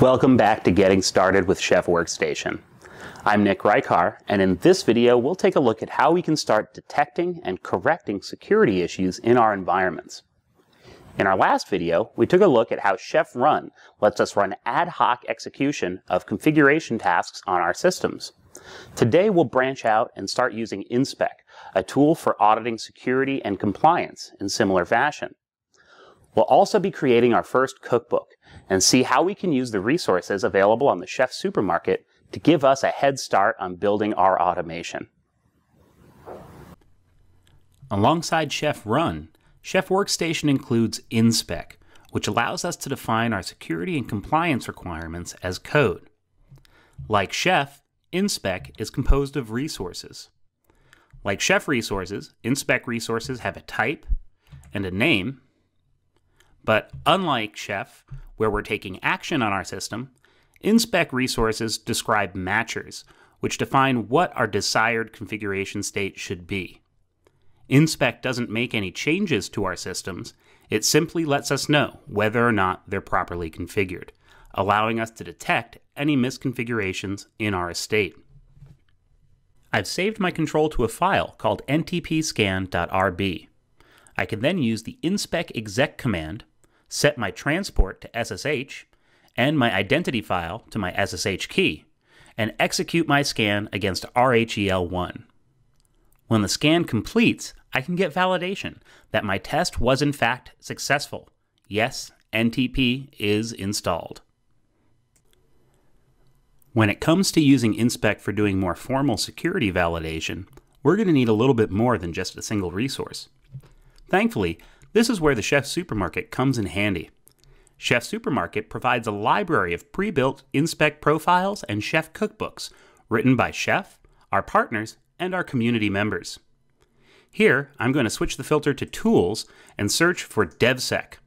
Welcome back to Getting Started with Chef Workstation. I'm Nick Rycar, and in this video, we'll take a look at how we can start detecting and correcting security issues in our environments. In our last video, we took a look at how Chef Run lets us run ad hoc execution of configuration tasks on our systems. Today, we'll branch out and start using InSpec, a tool for auditing security and compliance in similar fashion. We'll also be creating our first cookbook and see how we can use the resources available on the Chef Supermarket to give us a head start on building our automation. Alongside Chef Run, Chef Workstation includes InSpec, which allows us to define our security and compliance requirements as code. Like Chef, InSpec is composed of resources. Like Chef resources, InSpec resources have a type and a name, but unlike Chef, where we're taking action on our system, InSpec resources describe matchers, which define what our desired configuration state should be. InSpec doesn't make any changes to our systems, it simply lets us know whether or not they're properly configured, allowing us to detect any misconfigurations in our estate. I've saved my control to a file called ntpscan.rb. I can then use the inspec exec command set my transport to SSH and my identity file to my SSH key, and execute my scan against RHEL1. When the scan completes, I can get validation that my test was in fact successful. Yes, NTP is installed. When it comes to using InSpec for doing more formal security validation, we're going to need a little bit more than just a single resource. Thankfully, this is where the Chef Supermarket comes in handy. Chef Supermarket provides a library of pre-built InSpec profiles and chef cookbooks written by Chef, our partners, and our community members. Here, I'm going to switch the filter to Tools and search for DevSec.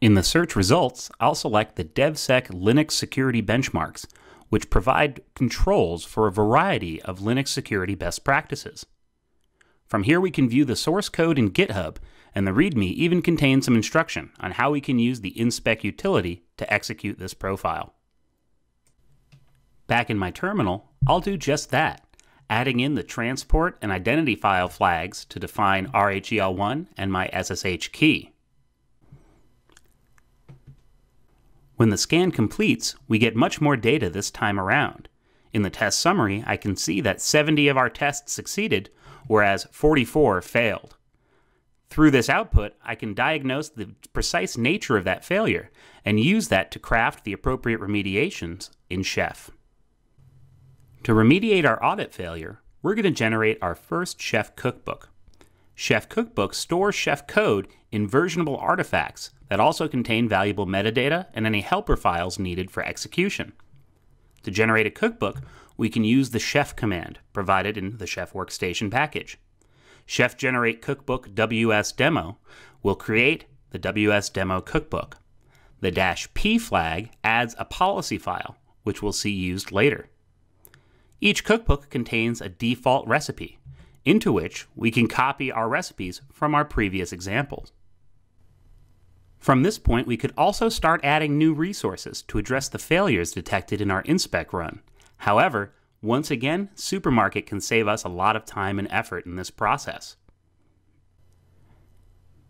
In the search results, I'll select the DevSec Linux Security Benchmarks, which provide controls for a variety of Linux security best practices. From here, we can view the source code in GitHub and the README even contains some instruction on how we can use the inspec utility to execute this profile. Back in my terminal, I'll do just that, adding in the transport and identity file flags to define RHEL1 and my SSH key. When the scan completes, we get much more data this time around. In the test summary, I can see that 70 of our tests succeeded, whereas 44 failed. Through this output, I can diagnose the precise nature of that failure and use that to craft the appropriate remediations in Chef. To remediate our audit failure, we're going to generate our first Chef cookbook. Chef Cookbook stores Chef code in versionable artifacts that also contain valuable metadata and any helper files needed for execution. To generate a cookbook, we can use the chef command provided in the Chef Workstation package. Chef Generate Cookbook WS Demo will create the WS Demo Cookbook. The dash P flag adds a policy file, which we'll see used later. Each cookbook contains a default recipe, into which we can copy our recipes from our previous examples. From this point, we could also start adding new resources to address the failures detected in our inspec run. However, once again, Supermarket can save us a lot of time and effort in this process.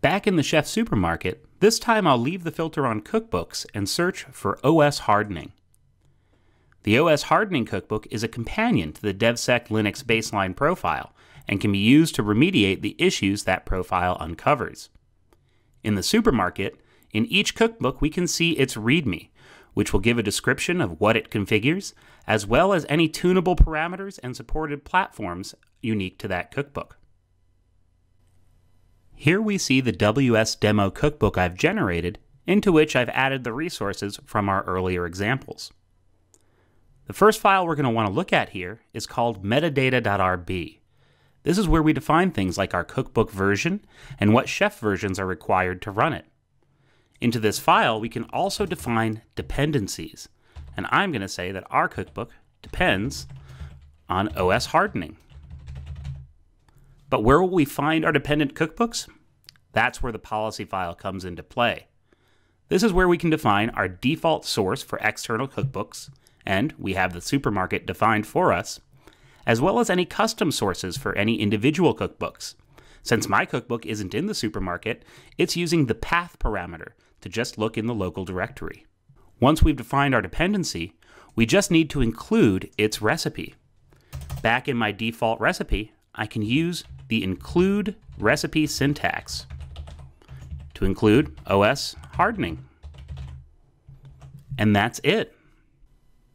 Back in the Chef Supermarket, this time I'll leave the filter on cookbooks and search for OS hardening. The OS hardening cookbook is a companion to the DevSec Linux baseline profile and can be used to remediate the issues that profile uncovers. In the supermarket, in each cookbook we can see its README, which will give a description of what it configures, as well as any tunable parameters and supported platforms unique to that cookbook. Here we see the WS Demo cookbook I've generated, into which I've added the resources from our earlier examples. The first file we're going to want to look at here is called metadata.rb. This is where we define things like our cookbook version and what chef versions are required to run it. Into this file, we can also define dependencies. And I'm going to say that our cookbook depends on OS hardening. But where will we find our dependent cookbooks? That's where the policy file comes into play. This is where we can define our default source for external cookbooks, and we have the supermarket defined for us, as well as any custom sources for any individual cookbooks. Since my cookbook isn't in the supermarket, it's using the path parameter to just look in the local directory. Once we've defined our dependency, we just need to include its recipe. Back in my default recipe, I can use the include recipe syntax to include OS hardening. And that's it.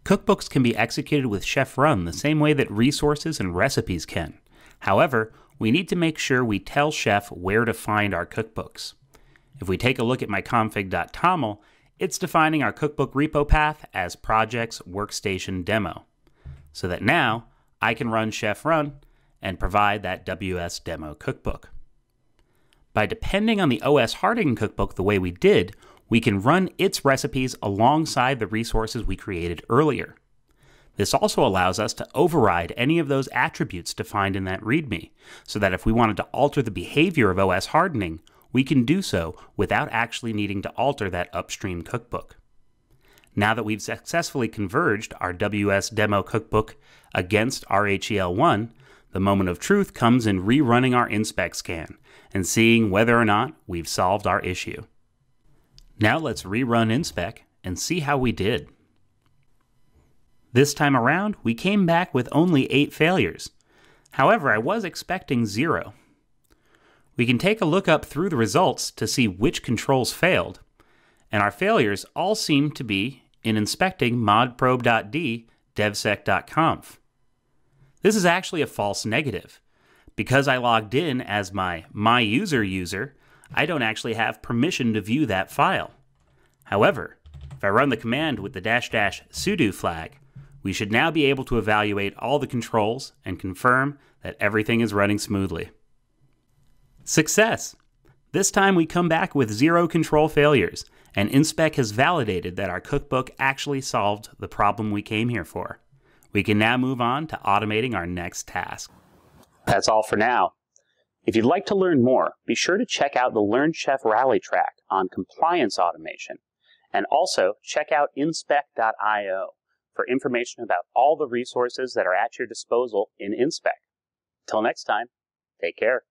Cookbooks can be executed with Chef Run the same way that resources and recipes can. However, we need to make sure we tell Chef where to find our cookbooks. If we take a look at my config.toml, it's defining our cookbook repo path as projects workstation demo, so that now I can run Chef Run and provide that WS demo cookbook. By depending on the OS hardening cookbook the way we did, we can run its recipes alongside the resources we created earlier. This also allows us to override any of those attributes defined in that README, so that if we wanted to alter the behavior of OS hardening, we can do so without actually needing to alter that upstream cookbook. Now that we've successfully converged our WS demo cookbook against RHEL1, the moment of truth comes in rerunning our inspec scan and seeing whether or not we've solved our issue. Now let's rerun inspec and see how we did. This time around, we came back with only 8 failures. However, I was expecting 0. We can take a look up through the results to see which controls failed, and our failures all seem to be in inspecting modprobe.d devsec.conf. This is actually a false negative. Because I logged in as my my user user, I don't actually have permission to view that file. However, if I run the command with the dash dash sudo flag, we should now be able to evaluate all the controls and confirm that everything is running smoothly. Success! This time we come back with zero control failures, and InSpec has validated that our cookbook actually solved the problem we came here for. We can now move on to automating our next task. That's all for now. If you'd like to learn more, be sure to check out the Learn Chef Rally track on compliance automation, and also check out inspec.io for information about all the resources that are at your disposal in InSpec. Till next time, take care.